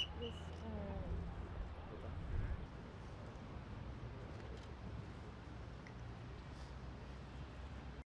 Yes.